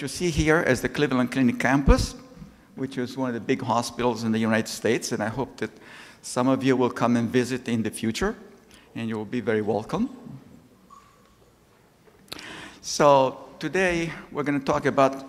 What you see here is the Cleveland Clinic campus, which is one of the big hospitals in the United States, and I hope that some of you will come and visit in the future, and you will be very welcome. So today we're going to talk about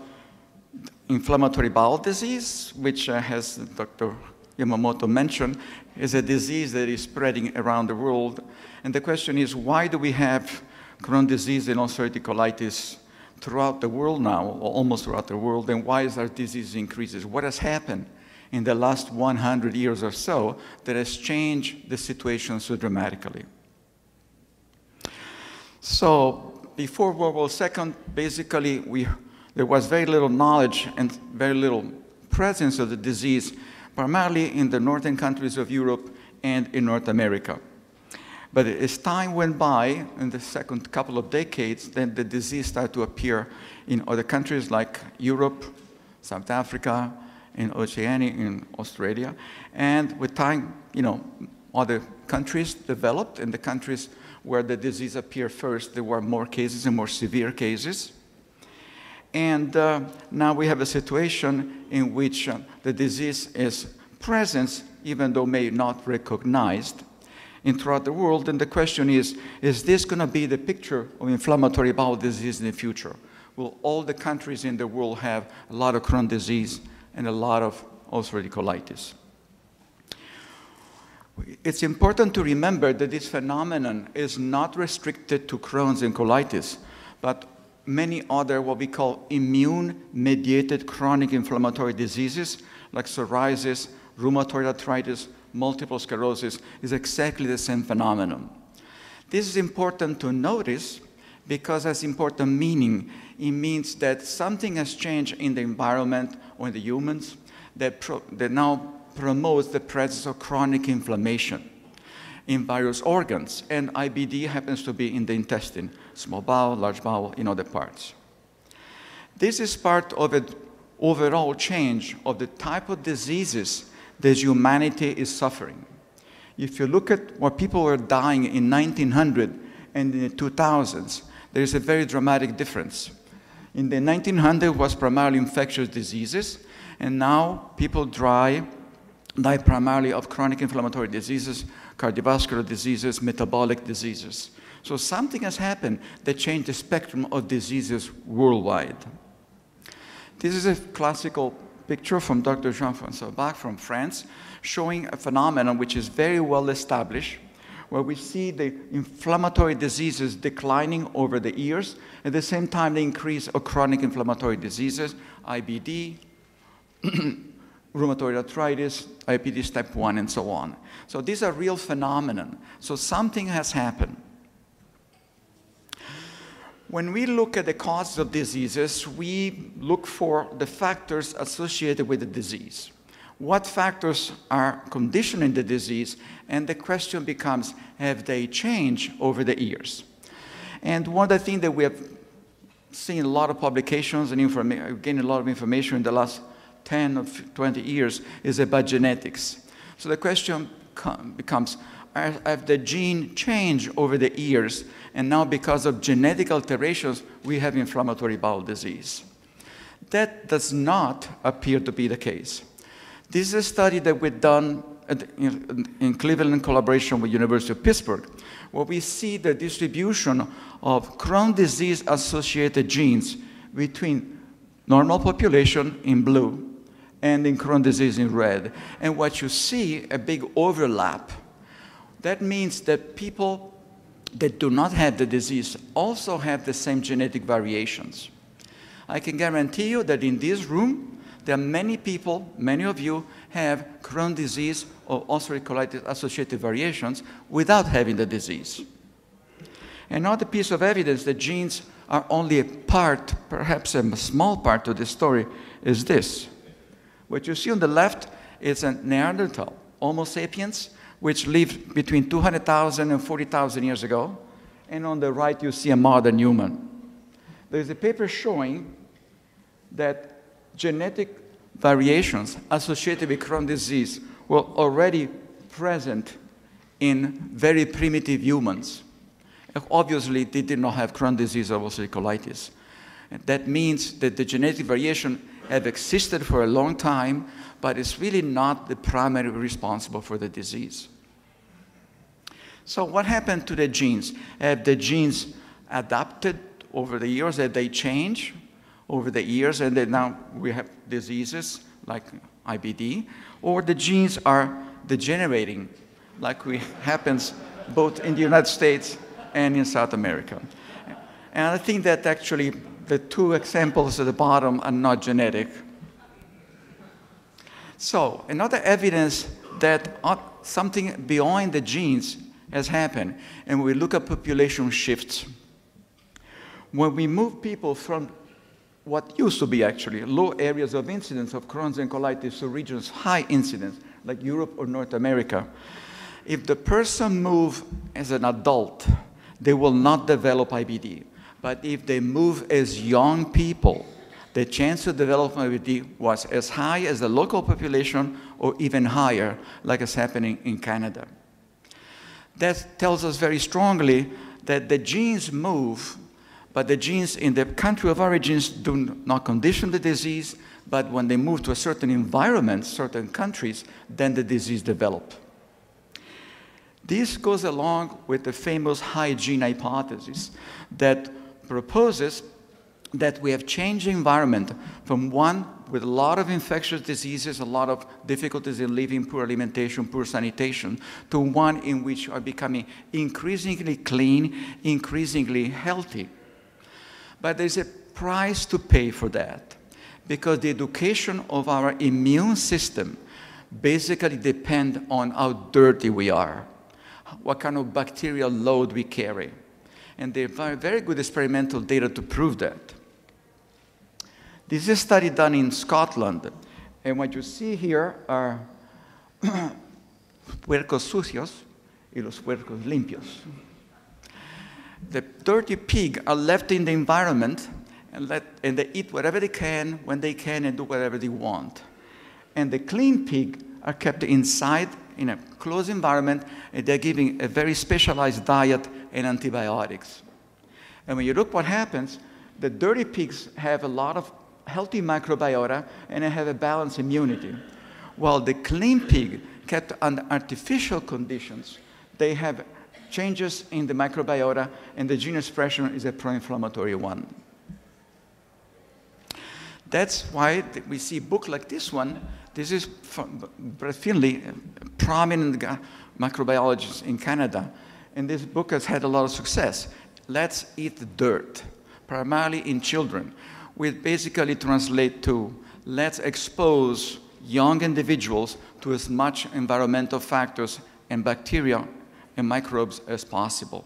inflammatory bowel disease, which uh, has Dr. Yamamoto mentioned, is a disease that is spreading around the world. And the question is, why do we have Crohn's disease and ulcerative colitis throughout the world now, almost throughout the world, then why is our disease increases? What has happened in the last 100 years or so that has changed the situation so dramatically? So before World War II, basically, we, there was very little knowledge and very little presence of the disease, primarily in the northern countries of Europe and in North America. But as time went by, in the second couple of decades, then the disease started to appear in other countries like Europe, South Africa, in Oceania, in Australia. And with time, you know, other countries developed, and the countries where the disease appeared first, there were more cases and more severe cases. And uh, now we have a situation in which uh, the disease is present, even though may not recognized in throughout the world. And the question is, is this going to be the picture of inflammatory bowel disease in the future? Will all the countries in the world have a lot of Crohn's disease and a lot of ulcerative colitis? It's important to remember that this phenomenon is not restricted to Crohn's and colitis, but many other what we call immune-mediated chronic inflammatory diseases like psoriasis, rheumatoid arthritis, multiple sclerosis is exactly the same phenomenon. This is important to notice because has important meaning. It means that something has changed in the environment or in the humans that, that now promotes the presence of chronic inflammation in various organs. And IBD happens to be in the intestine, small bowel, large bowel, in other parts. This is part of an overall change of the type of diseases that humanity is suffering. If you look at what people were dying in 1900 and in the 2000s, there is a very dramatic difference. In the 1900s was primarily infectious diseases, and now people die, die primarily of chronic inflammatory diseases, cardiovascular diseases, metabolic diseases. So something has happened that changed the spectrum of diseases worldwide. This is a classical picture from Dr. Jean-François Bach from France, showing a phenomenon which is very well established, where we see the inflammatory diseases declining over the years, at the same time the increase of chronic inflammatory diseases, IBD, rheumatoid arthritis, IBD type 1, and so on. So these are real phenomenon. So something has happened. When we look at the causes of diseases, we look for the factors associated with the disease. What factors are conditioning the disease? And the question becomes, have they changed over the years? And one of the things that we have seen a lot of publications and gained a lot of information in the last 10 or 20 years is about genetics. So the question becomes, have the gene changed over the years and now because of genetic alterations, we have inflammatory bowel disease. That does not appear to be the case. This is a study that we've done in Cleveland collaboration with University of Pittsburgh, where we see the distribution of Crohn's disease associated genes between normal population in blue and in Crohn's disease in red. And what you see, a big overlap. That means that people that do not have the disease also have the same genetic variations. I can guarantee you that in this room, there are many people, many of you, have Crohn's disease or ulcerative colitis associated variations without having the disease. Another piece of evidence that genes are only a part, perhaps a small part of the story, is this. What you see on the left is a Neanderthal, Homo sapiens, which lived between 200,000 and 40,000 years ago. And on the right, you see a modern human. There's a paper showing that genetic variations associated with Crohn's disease were already present in very primitive humans. Obviously, they did not have Crohn's disease or ulcerative colitis. That means that the genetic variation have existed for a long time, but it's really not the primary responsible for the disease. So what happened to the genes? Have the genes adapted over the years? Have they changed over the years and then now we have diseases like IBD? Or the genes are degenerating like we happens both in the United States and in South America? And I think that actually the two examples at the bottom are not genetic. So another evidence that something beyond the genes has happened, and we look at population shifts. When we move people from what used to be actually low areas of incidence of Crohn's and colitis to regions high incidence, like Europe or North America, if the person move as an adult, they will not develop IBD. But if they move as young people, the chance of developing IBD was as high as the local population or even higher, like is happening in Canada. That tells us very strongly that the genes move, but the genes in the country of origins do not condition the disease, but when they move to a certain environment, certain countries, then the disease develops. This goes along with the famous hygiene hypothesis that proposes that we have changed the environment from one with a lot of infectious diseases, a lot of difficulties in living, poor alimentation, poor sanitation, to one in which are becoming increasingly clean, increasingly healthy. But there's a price to pay for that because the education of our immune system basically depend on how dirty we are, what kind of bacterial load we carry. And there are very good experimental data to prove that. This is a study done in Scotland. And what you see here are puercos sucios y los puercos limpios. The dirty pig are left in the environment and, let, and they eat whatever they can, when they can, and do whatever they want. And the clean pig are kept inside in a closed environment, and they're giving a very specialized diet and antibiotics. And when you look what happens, the dirty pigs have a lot of healthy microbiota and have a balanced immunity. While the clean pig kept under artificial conditions, they have changes in the microbiota and the gene expression is a pro-inflammatory one. That's why we see a book like this one. This is from Brett Finlay, a prominent microbiologist in Canada. And this book has had a lot of success. Let's eat the dirt, primarily in children which basically translate to let's expose young individuals to as much environmental factors and bacteria and microbes as possible.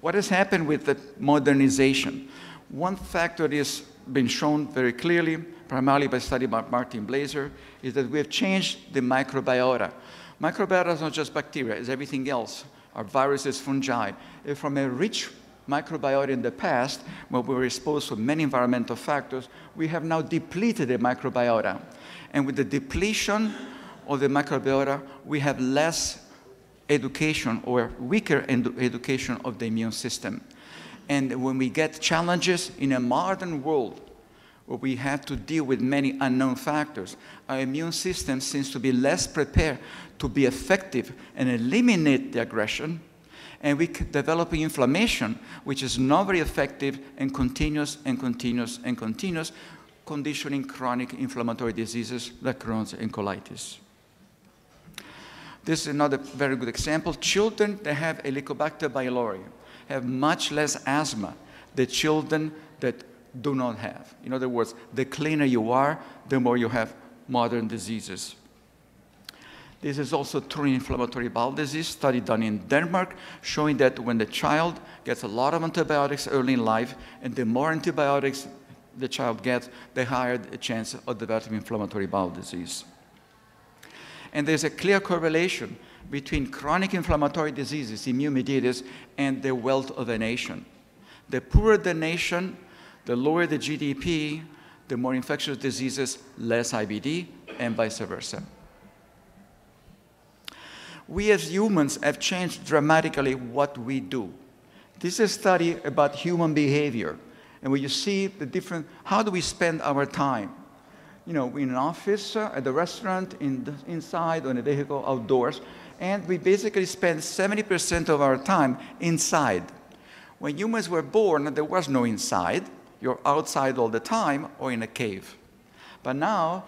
What has happened with the modernization? One factor that has been shown very clearly, primarily by study by Martin Blaser, is that we have changed the microbiota. Microbiota is not just bacteria, it's everything else, our viruses, fungi. From a rich microbiota in the past, when we were exposed to many environmental factors, we have now depleted the microbiota. And with the depletion of the microbiota, we have less education or weaker education of the immune system. And when we get challenges in a modern world, where we have to deal with many unknown factors, our immune system seems to be less prepared to be effective and eliminate the aggression and we develop inflammation, which is not very effective and continuous and continuous and continuous, conditioning chronic inflammatory diseases like Crohn's and colitis. This is another very good example. Children that have Helicobacter pylori have much less asthma than children that do not have. In other words, the cleaner you are, the more you have modern diseases. This is also true in inflammatory bowel disease, study done in Denmark, showing that when the child gets a lot of antibiotics early in life, and the more antibiotics the child gets, the higher the chance of developing inflammatory bowel disease. And there's a clear correlation between chronic inflammatory diseases, immune mediators, and the wealth of a nation. The poorer the nation, the lower the GDP, the more infectious diseases, less IBD, and vice versa we as humans have changed dramatically what we do. This is a study about human behavior. And when you see the different, how do we spend our time? You know, in an office, uh, at the restaurant, in the, inside, on a vehicle, outdoors. And we basically spend 70% of our time inside. When humans were born, there was no inside. You're outside all the time or in a cave. But now,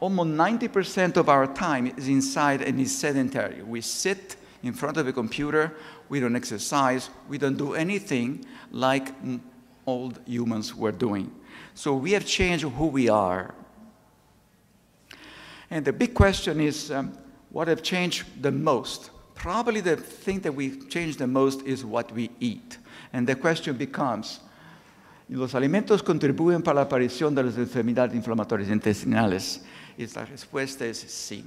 almost 90% of our time is inside and is sedentary. We sit in front of a computer, we don't exercise, we don't do anything like old humans were doing. So we have changed who we are. And the big question is um, what have changed the most? Probably the thing that we've changed the most is what we eat. And the question becomes, ¿los alimentos contribuyen para la aparición de las enfermedades inflamatorias intestinales? Y la respuesta es sí.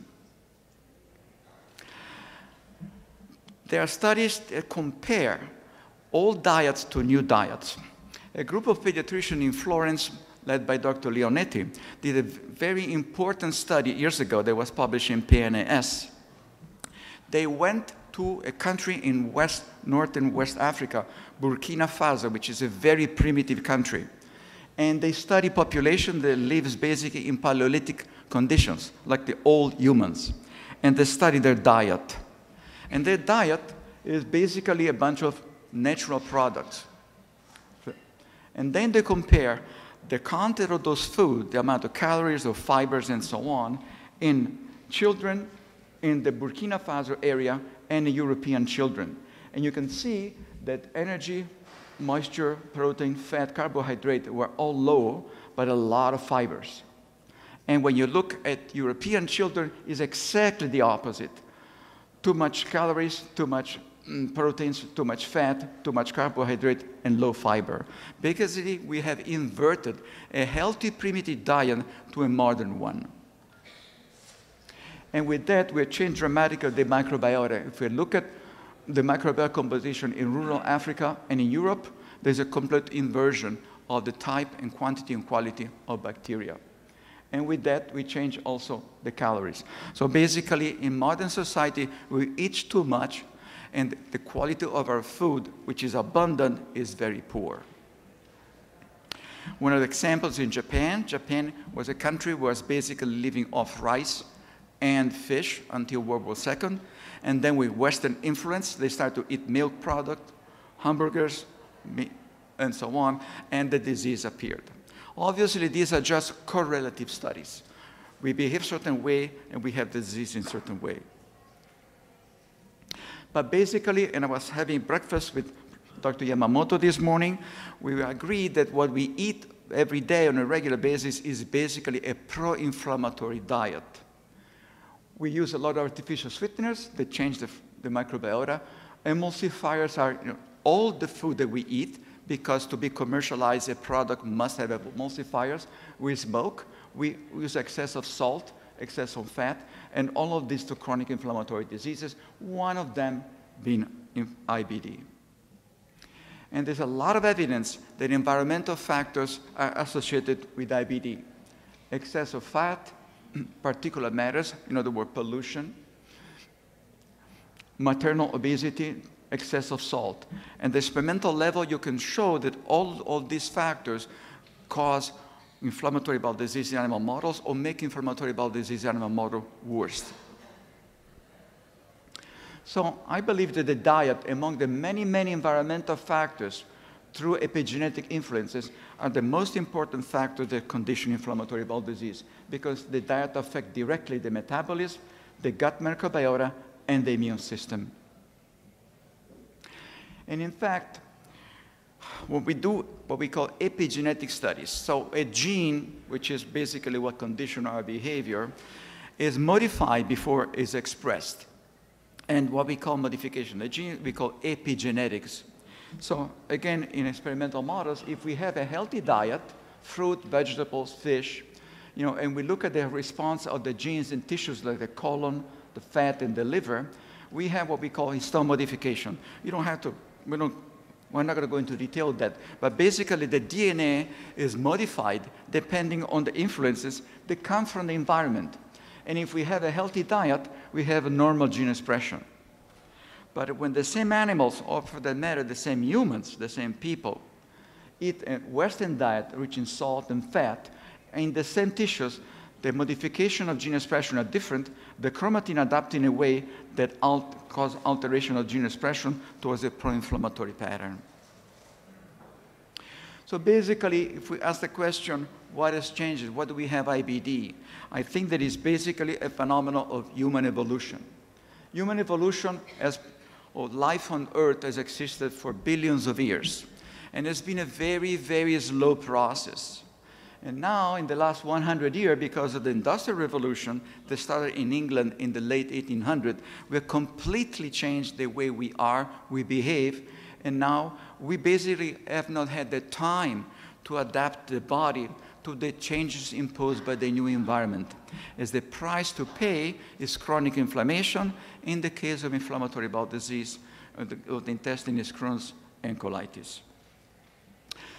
There are studies that compare old diets to new diets. A group of pediatricians in Florence, led by Dr. Lionetti, did a very important study years ago that was published in PNAS. They went to a country in West, North and West Africa, Burkina Faso, which is a very primitive country. And they study population that lives basically in Paleolithic conditions, like the old humans. And they study their diet. And their diet is basically a bunch of natural products. And then they compare the content of those food, the amount of calories or fibers and so on, in children in the Burkina Faso area and European children. And you can see that energy, moisture, protein, fat, carbohydrate were all low, but a lot of fibers. And when you look at European children, it's exactly the opposite too much calories, too much mm, proteins, too much fat, too much carbohydrate, and low fiber. Basically, we have inverted a healthy primitive diet to a modern one. And with that, we have changed dramatically the microbiota. If we look at the microbiota composition in rural Africa and in Europe, there's a complete inversion of the type and quantity and quality of bacteria. And with that, we change also the calories. So basically, in modern society, we eat too much, and the quality of our food, which is abundant, is very poor. One of the examples in Japan, Japan was a country was basically living off rice and fish until World War II. And then with Western influence, they started to eat milk product, hamburgers, meat, and so on, and the disease appeared. Obviously, these are just correlative studies. We behave certain way, and we have disease in certain way. But basically, and I was having breakfast with Dr. Yamamoto this morning, we agreed that what we eat every day on a regular basis is basically a pro-inflammatory diet. We use a lot of artificial sweeteners that change the, the microbiota. Emulsifiers are you know, all the food that we eat because to be commercialized, a product must have emulsifiers. We smoke, we use excess of salt, excess of fat, and all of these to chronic inflammatory diseases, one of them being IBD. And there's a lot of evidence that environmental factors are associated with IBD. Excess of fat, particulate matters, in other words, pollution, maternal obesity, excess of salt. And the experimental level, you can show that all of these factors cause inflammatory bowel disease in animal models or make inflammatory bowel disease in animal model worse. So I believe that the diet, among the many, many environmental factors through epigenetic influences, are the most important factors that condition inflammatory bowel disease because the diet affects directly the metabolism, the gut microbiota, and the immune system. And in fact, what we do what we call epigenetic studies, so a gene, which is basically what conditions our behavior, is modified before it's expressed. And what we call modification, the gene we call epigenetics. So again, in experimental models, if we have a healthy diet, fruit, vegetables, fish, you know, and we look at the response of the genes in tissues like the colon, the fat, and the liver, we have what we call histone modification. You don't have to we don't, we're not going to go into detail that, but basically the DNA is modified depending on the influences that come from the environment. And if we have a healthy diet, we have a normal gene expression. But when the same animals, or for that matter, the same humans, the same people, eat a Western diet rich in salt and fat, in the same tissues, the modification of gene expression are different, the chromatin adapt in a way that alt cause alteration of gene expression towards a pro-inflammatory pattern. So basically, if we ask the question, what has changed? What do we have IBD? I think that is basically a phenomenon of human evolution. Human evolution as or life on Earth has existed for billions of years. And it's been a very, very slow process. And now, in the last 100 years, because of the Industrial Revolution that started in England in the late 1800s, we have completely changed the way we are, we behave, and now we basically have not had the time to adapt the body to the changes imposed by the new environment, as the price to pay is chronic inflammation in the case of inflammatory bowel disease of the, of the intestine is Crohn's and colitis.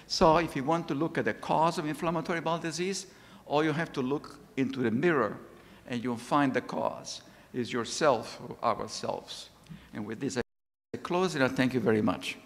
So if you want to look at the cause of inflammatory bowel disease, all you have to look into the mirror and you'll find the cause is yourself or ourselves. And with this, I close and I thank you very much.